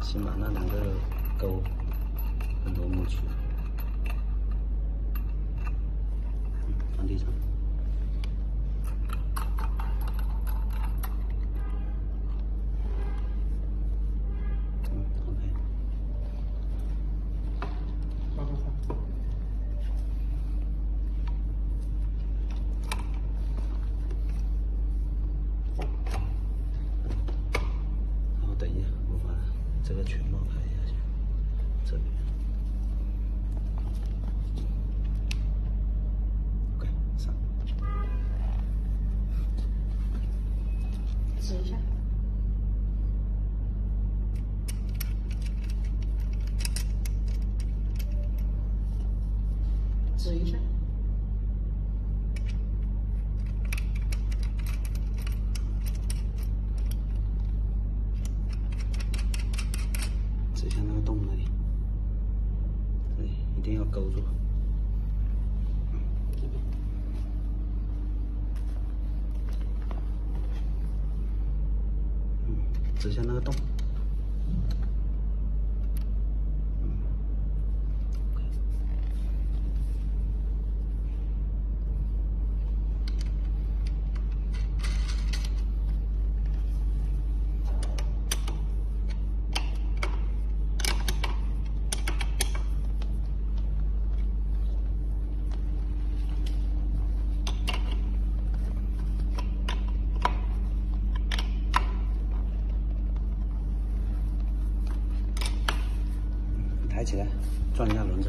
先把那两个勾很多木去这个全貌看一下去，这里。OK，上。指一下。指一下。指向那个洞那里，对，一定要勾住。嗯，指向那个洞。起来，转一下轮子。